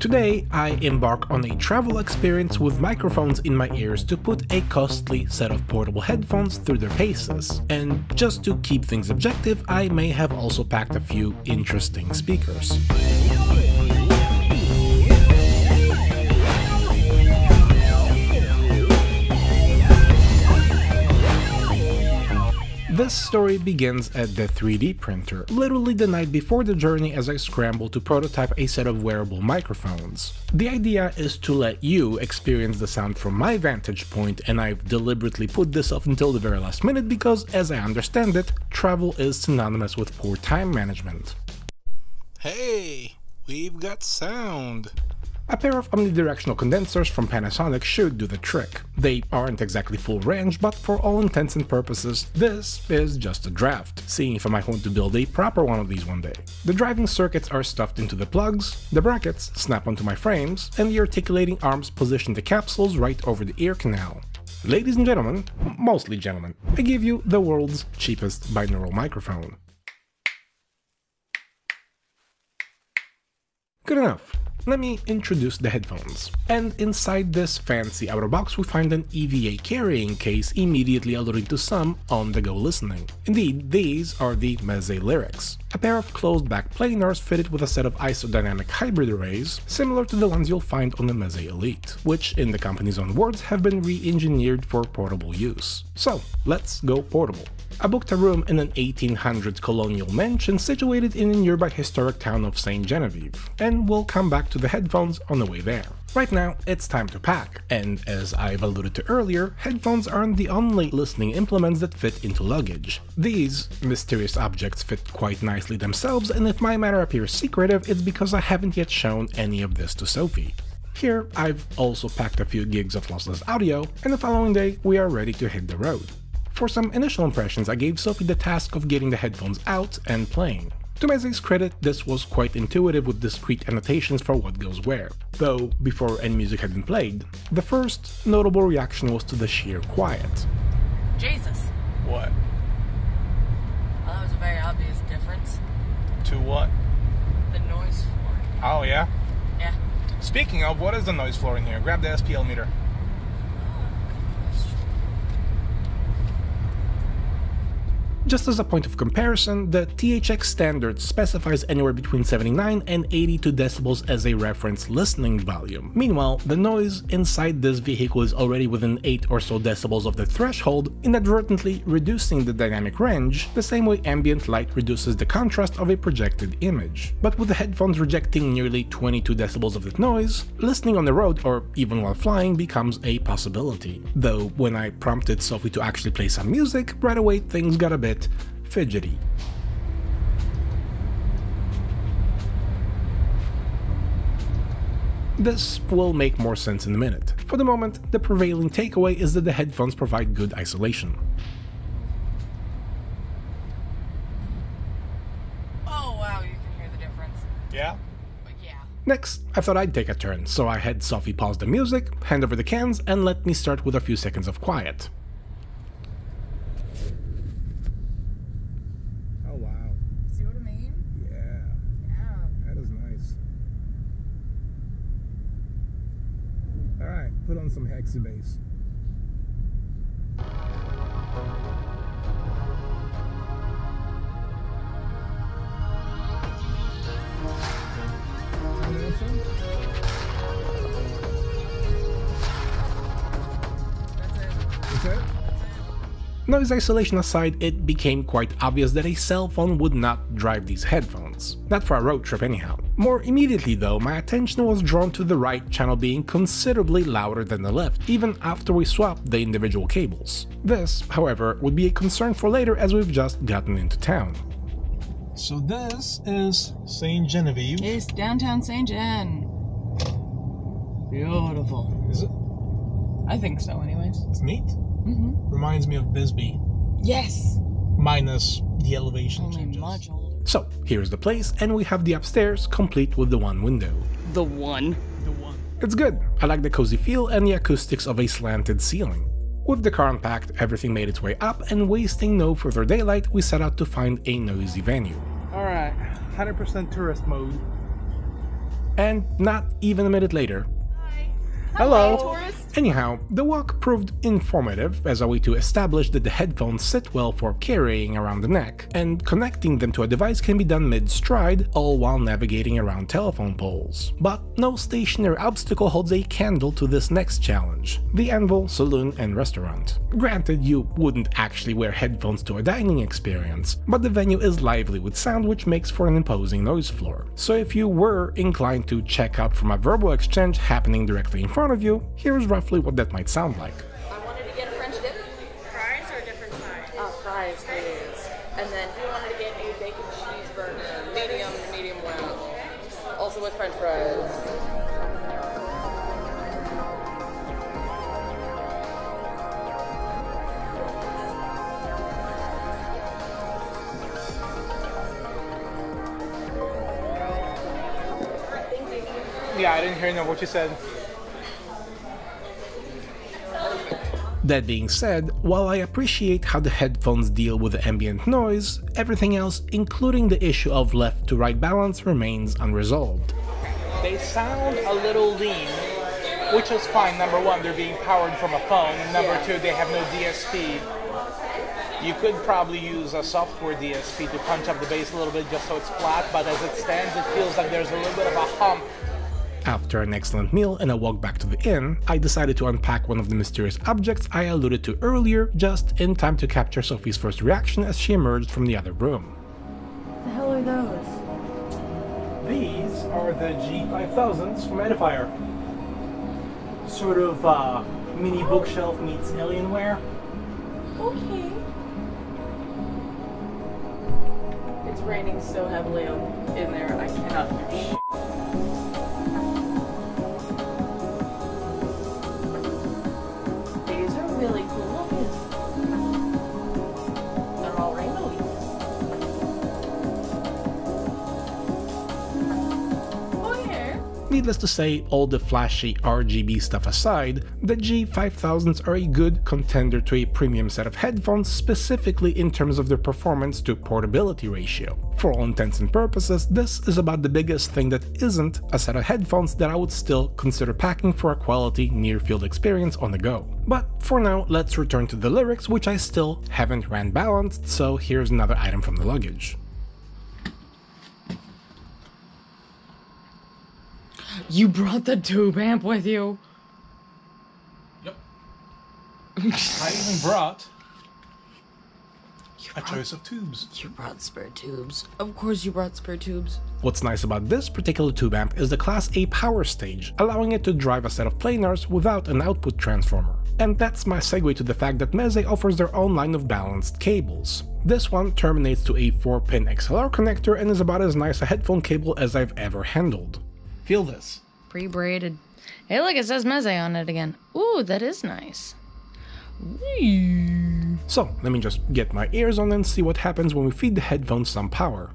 Today, I embark on a travel experience with microphones in my ears to put a costly set of portable headphones through their paces. And just to keep things objective, I may have also packed a few interesting speakers. This story begins at the 3D printer, literally the night before the journey as I scramble to prototype a set of wearable microphones. The idea is to let you experience the sound from my vantage point and I've deliberately put this off until the very last minute because, as I understand it, travel is synonymous with poor time management. Hey, we've got sound. A pair of omnidirectional condensers from Panasonic should do the trick. They aren't exactly full range, but for all intents and purposes, this is just a draft, seeing if I might want to build a proper one of these one day. The driving circuits are stuffed into the plugs, the brackets snap onto my frames, and the articulating arms position the capsules right over the ear canal. Ladies and gentlemen, mostly gentlemen, I give you the world's cheapest binaural microphone. Good enough. Let me introduce the headphones. And inside this fancy outer box we find an EVA carrying case immediately alluding to some on-the-go listening. Indeed, these are the Meze Lirics, a pair of closed-back planars fitted with a set of isodynamic hybrid arrays, similar to the ones you'll find on the Meze Elite, which in the company's own words have been re-engineered for portable use. So, let's go portable. I booked a room in an 1800s colonial mansion situated in a nearby historic town of St. Genevieve, and we'll come back to the headphones on the way there. Right now, it's time to pack, and as I've alluded to earlier, headphones aren't the only listening implements that fit into luggage. These mysterious objects fit quite nicely themselves, and if my matter appears secretive, it's because I haven't yet shown any of this to Sophie. Here, I've also packed a few gigs of lossless audio, and the following day we are ready to hit the road. For some initial impressions, I gave Sophie the task of getting the headphones out and playing. To Meze's credit, this was quite intuitive with discrete annotations for what goes where, though before any music had been played, the first notable reaction was to the sheer quiet. Jesus. What? Well, that was a very obvious difference. To what? The noise floor. Oh, yeah? Yeah. Speaking of, what is the noise floor in here? Grab the SPL meter. Just as a point of comparison, the THX standard specifies anywhere between 79 and 82 decibels as a reference listening volume. Meanwhile, the noise inside this vehicle is already within 8 or so decibels of the threshold, inadvertently reducing the dynamic range, the same way ambient light reduces the contrast of a projected image. But with the headphones rejecting nearly 22 decibels of that noise, listening on the road or even while flying becomes a possibility. Though when I prompted Sophie to actually play some music, right away things got a bit fidgety. This will make more sense in a minute. For the moment, the prevailing takeaway is that the headphones provide good isolation. Oh, wow, you can hear the difference. Yeah? Yeah. Next, I thought I'd take a turn, so I had Sophie pause the music, hand over the cans, and let me start with a few seconds of quiet. Oh, wow. See what I mean? Yeah, Yeah. that is nice. Alright, put on some HexiBase. Noise isolation aside, it became quite obvious that a cell phone would not drive these headphones. Not for a road trip anyhow. More immediately though, my attention was drawn to the right channel being considerably louder than the left, even after we swapped the individual cables. This, however, would be a concern for later as we've just gotten into town. So this is St. Genevieve. It's downtown St. John. Beautiful. Is it? I think so, anyways. It's neat. Mm-hmm. Reminds me of Bisbee, Yes. minus the elevation Only changes. much older. So, here's the place, and we have the upstairs, complete with the one window. The one. The one. It's good. I like the cozy feel and the acoustics of a slanted ceiling. With the car unpacked, everything made its way up, and wasting no further daylight, we set out to find a noisy venue. Alright, 100% tourist mode. And not even a minute later, Hi. Hello. Anyhow, the walk proved informative as a way to establish that the headphones sit well for carrying around the neck, and connecting them to a device can be done mid-stride, all while navigating around telephone poles. But no stationary obstacle holds a candle to this next challenge, the Anvil Saloon and Restaurant. Granted, you wouldn't actually wear headphones to a dining experience, but the venue is lively with sound which makes for an imposing noise floor. So if you were inclined to check out from a verbal exchange happening directly in front of you, here's roughly what that might sound like. I wanted to get a French dip. Fries or a different size? Uh, fries, please. And then he wanted to get a bacon cheeseburger, medium, medium well. Also with French fries. Yeah, I didn't hear no what you said. That being said, while I appreciate how the headphones deal with the ambient noise, everything else, including the issue of left to right balance, remains unresolved. They sound a little lean, which is fine. Number one, they're being powered from a phone. Number two, they have no DSP. You could probably use a software DSP to punch up the bass a little bit just so it's flat, but as it stands, it feels like there's a little bit of a hump. After an excellent meal and a walk back to the inn, I decided to unpack one of the mysterious objects I alluded to earlier, just in time to capture Sophie's first reaction as she emerged from the other room. What The hell are those? These are the G5000s from Edifier. Sort of uh, mini bookshelf meets Alienware. Okay. It's raining so heavily in there, I cannot hear Needless to say, all the flashy RGB stuff aside, the G5000s are a good contender to a premium set of headphones specifically in terms of their performance to portability ratio. For all intents and purposes, this is about the biggest thing that isn't a set of headphones that I would still consider packing for a quality near-field experience on the go. But for now, let's return to the Lirics which I still haven't ran balanced, so here's another item from the luggage. You brought the tube amp with you. Yep. I even brought You a brought, choice of tubes. you brought spare tubes. Of course you brought spare tubes. What's nice about this particular tube amp is the Class A power stage, allowing it to drive a set of planars without an output transformer. And that's my segue to the fact that Meze offers their own line of balanced cables. This one terminates to a 4-pin XLR connector and is about as nice a headphone cable as I've ever handled. Feel this. Pre-braided. Hey, look, it says Meze on it again. Ooh, that is nice. Whee. So let me just get my ears on and see what happens when we feed the headphones some power.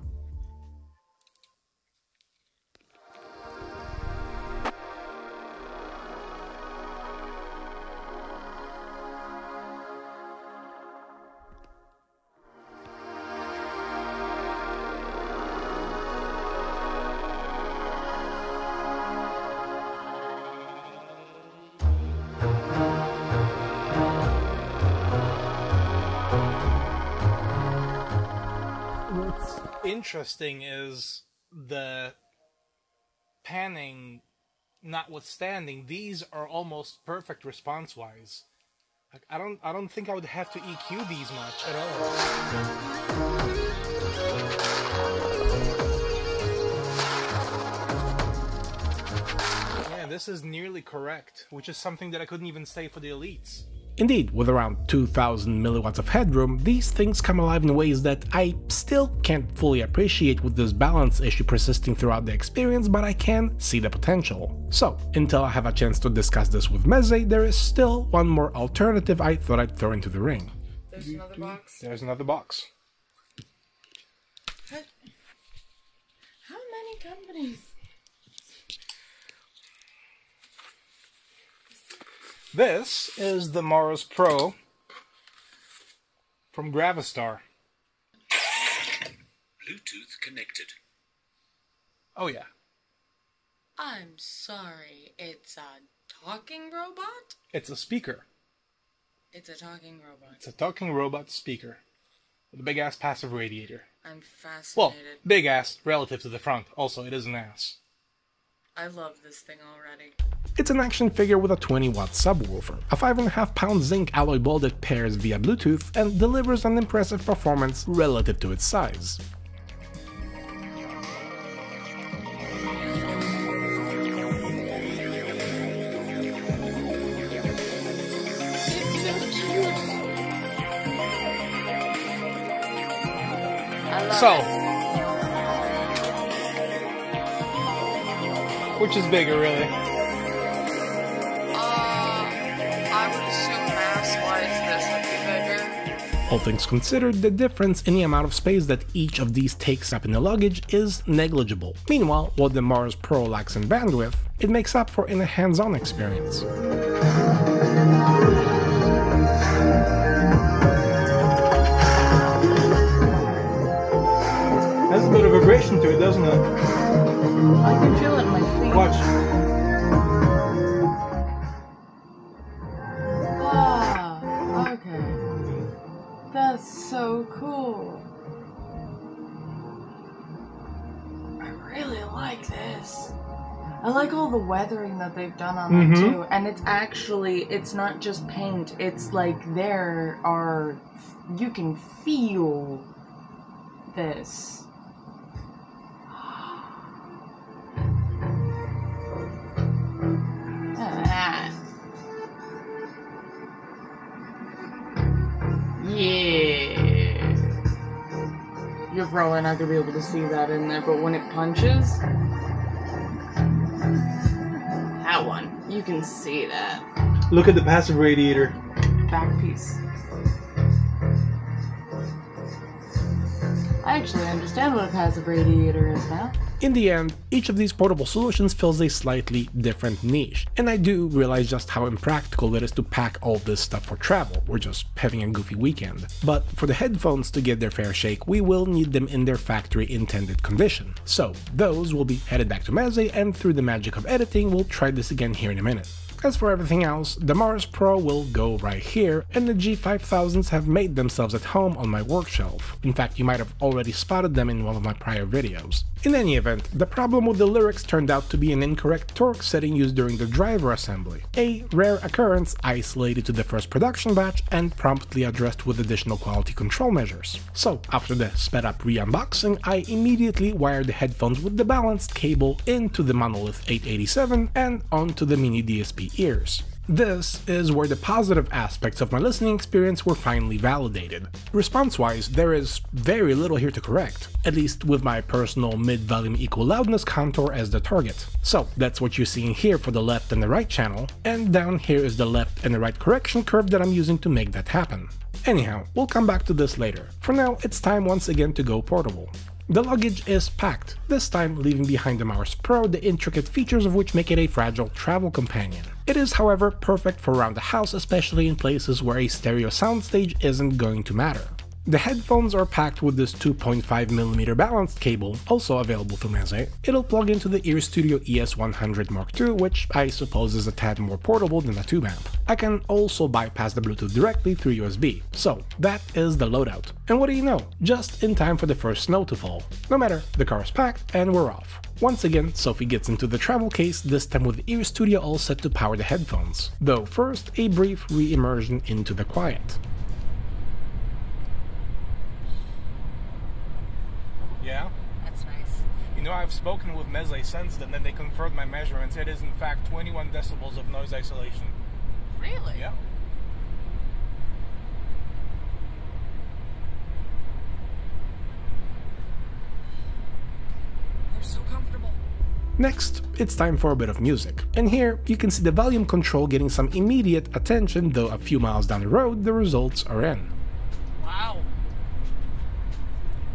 Interesting is the panning notwithstanding, these are almost perfect response wise. Like, I don't I don't think I would have to EQ these much at all. Yeah, this is nearly correct, which is something that I couldn't even say for the elites. Indeed, with around 2000 milliwatts of headroom, these things come alive in ways that I still can't fully appreciate with this balance issue persisting throughout the experience, but I can see the potential. So, until I have a chance to discuss this with Meze, there is still one more alternative I thought I'd throw into the ring. There's another box. There's another box. How many companies? This is the Mars Pro from Gravastar. Bluetooth connected. Oh yeah. I'm sorry, it's a talking robot? It's a speaker. It's a talking robot. It's a talking robot speaker with a big ass passive radiator. I'm fascinated. Well, big ass relative to the front. Also, it is an ass. I love this thing already. It's an action figure with a 20 watt subwoofer, a 5.5 pound zinc alloy ball that pairs via Bluetooth and delivers an impressive performance relative to its size. So cute. I love So, which is bigger, really? Uh, I would assume mass-wise this would be bigger. All things considered, the difference in the amount of space that each of these takes up in the luggage is negligible. Meanwhile, what the Mars Pro lacks in bandwidth, it makes up for in a hands-on experience. Has a bit of vibration to it, doesn't it? I can feel it in my feet. Watch. Ah, okay. That's so cool. I really like this. I like all the weathering that they've done on Mhm. it too. And it's actually, it's not just paint. It's like there are, you can feel this. Probably not gonna be able to see that in there, but when it punches, that one, you can see that Look at the passive radiator. back piece. I actually understand what a passive radiator is now. In the end, each of these portable solutions fills a slightly different niche, and I do realize just how impractical it is to pack all this stuff for travel, we're just having a goofy weekend. But for the headphones to get their fair shake, we will need them in their factory intended condition. So, those will be headed back to Meze, and through the magic of editing, we'll try this again here in a minute. As for everything else, the Mars Pro will go right here, and the G5000s have made themselves at home on my work shelf. In fact, you might have already spotted them in one of my prior videos. In any event, the problem with the Lirics turned out to be an incorrect torque setting used during the driver assembly, a rare occurrence isolated to the first production batch and promptly addressed with additional quality control measures. So, after the sped up re-unboxing, I immediately wired the headphones with the balanced cable into the Monolith 887 and onto the mini DSP ears. This is where the positive aspects of my listening experience were finally validated. Response wise, there is very little here to correct, at least with my personal mid volume equal loudness contour as the target. So that's what you're seeing here for the left and the right channel, and down here is the left and the right correction curve that I'm using to make that happen. Anyhow, we'll come back to this later. For now, it's time once again to go portable. The luggage is packed, this time leaving behind the Mars Pro, the intricate features of which make it a fragile travel companion. It is, however, perfect for around the house, especially in places where a stereo soundstage isn't going to matter. The headphones are packed with this 2.5mm balanced cable, also available through Meze. It'll plug into the Ear Studio ES100 Mark II, which I suppose is a tad more portable than a tube amp. I can also bypass the Bluetooth directly through USB, so that is the loadout. And what do you know? Just in time for the first snow to fall. No matter, the car is packed and we're off. Once again, Sophie gets into the travel case, this time with Ear Studio all set to power the headphones. Though first, a brief re-immersion into the quiet. Yeah. That's nice. You know, I've spoken with Mesley since then, and they confirmed my measurements. It is, in fact, 21 decibels of noise isolation. Really? Yeah. They're so comfortable. Next, it's time for a bit of music. And here, you can see the volume control getting some immediate attention, though a few miles down the road, the results are in. Wow.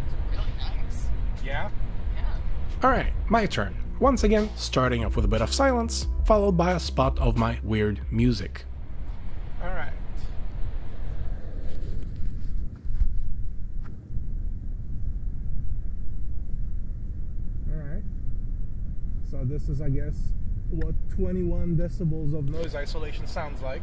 It's really nice. Yeah? Yeah. Alright, my turn. Once again, starting off with a bit of silence, followed by a spot of my weird music. Alright. Alright. So this is, I guess, what 21 decibels of noise isolation sounds like.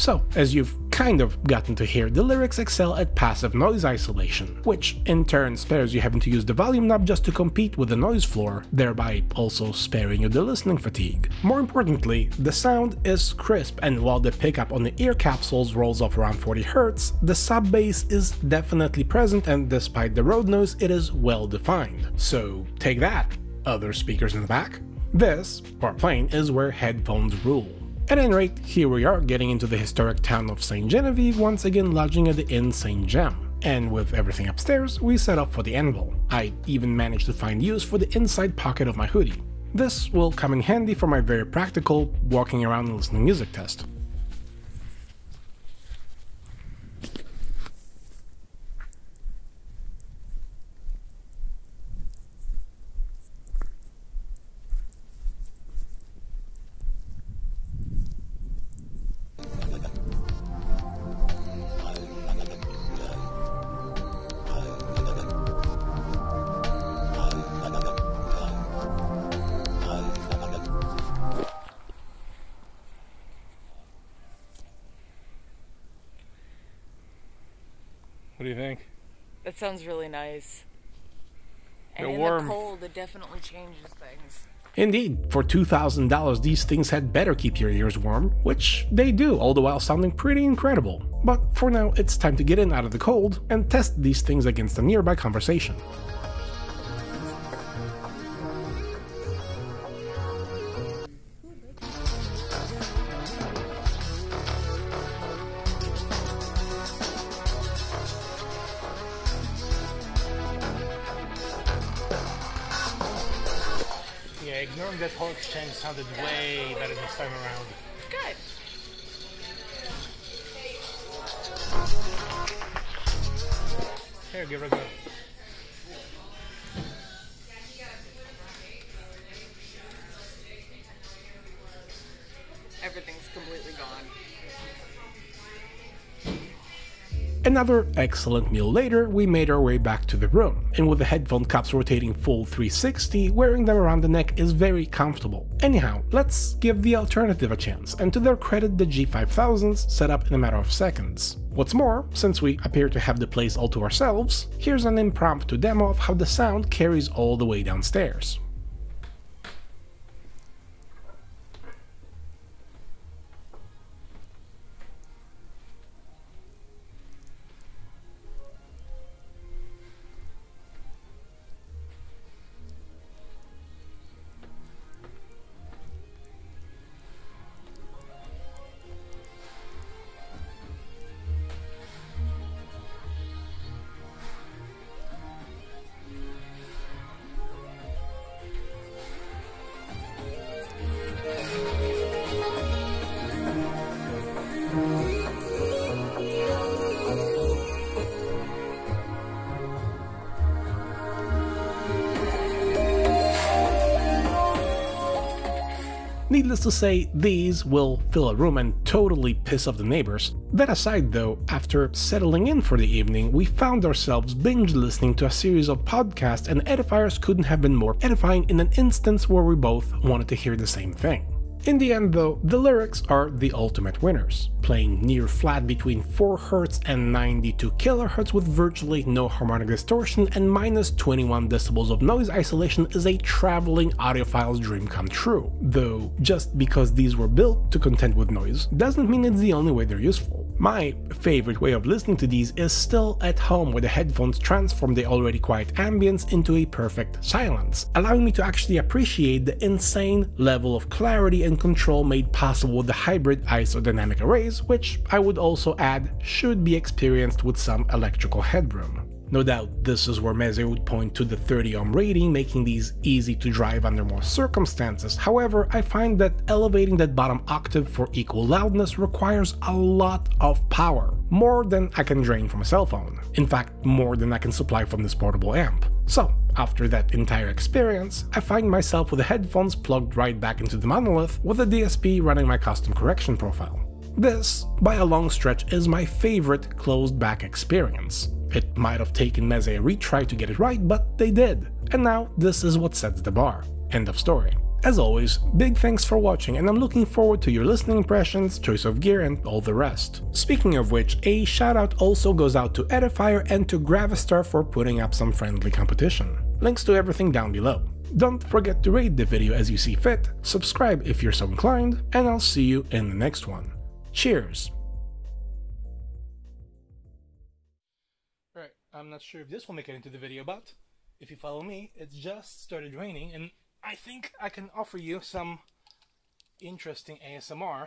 So, as you've kind of gotten to hear, the Lirics excel at passive noise isolation, which in turn spares you having to use the volume knob just to compete with the noise floor, thereby also sparing you the listening fatigue. More importantly, the sound is crisp, and while the pickup on the ear capsules rolls off around 40 Hz, the sub bass is definitely present and despite the road noise, it is well defined. So take that, other speakers in the back. This, or plain, is where headphones rule. At any rate, here we are getting into the historic town of St. Genevieve, once again lodging at the Inn St. Gem. And with everything upstairs, we set up for the anvil. I even managed to find use for the inside pocket of my hoodie. This will come in handy for my very practical walking around and listening music test. Sounds really nice. And They're in warm. the cold, it definitely changes things. Indeed, for $2,000 these things had better keep your ears warm, which they do, all the while sounding pretty incredible. But for now, it's time to get in out of the cold and test these things against a nearby conversation. Way better this time around. Another excellent meal later, we made our way back to the room, and with the headphone cups rotating full 360, wearing them around the neck is very comfortable. Anyhow, let's give the alternative a chance, and to their credit the G5000s set up in a matter of seconds. What's more, since we appear to have the place all to ourselves, here's an impromptu demo of how the sound carries all the way downstairs. Needless to say, these will fill a room and totally piss off the neighbors. That aside though, after settling in for the evening, we found ourselves binge listening to a series of podcasts and edifiers couldn't have been more edifying in an instance where we both wanted to hear the same thing. In the end though, the Lirics are the ultimate winners, playing near flat between 4 Hz and 92 kHz with virtually no harmonic distortion and minus 21 decibels of noise isolation is a traveling audiophile's dream come true. Though, just because these were built to contend with noise doesn't mean it's the only way they're useful. My favorite way of listening to these is still at home where the headphones transform the already quiet ambience into a perfect silence, allowing me to actually appreciate the insane level of clarity and control made possible the hybrid isodynamic arrays, which I would also add should be experienced with some electrical headroom. No doubt this is where Meze would point to the 30 ohm rating, making these easy to drive under most circumstances. However, I find that elevating that bottom octave for equal loudness requires a lot of power, more than I can drain from a cell phone. In fact, more than I can supply from this portable amp. So, after that entire experience, I find myself with the headphones plugged right back into the monolith with the DSP running my custom correction profile. This, by a long stretch, is my favorite closed back experience. It might have taken Meze a retry to get it right, but they did. And now this is what sets the bar. End of story. As always, big thanks for watching and I'm looking forward to your listening impressions, choice of gear and all the rest. Speaking of which, a shout out also goes out to Edifier and to Gravastar for putting up some friendly competition. Links to everything down below. Don't forget to rate the video as you see fit, subscribe if you're so inclined, and I'll see you in the next one. Cheers! Right, I'm not sure if this will make it into the video, but if you follow me, it just started raining and I think I can offer you some interesting ASMR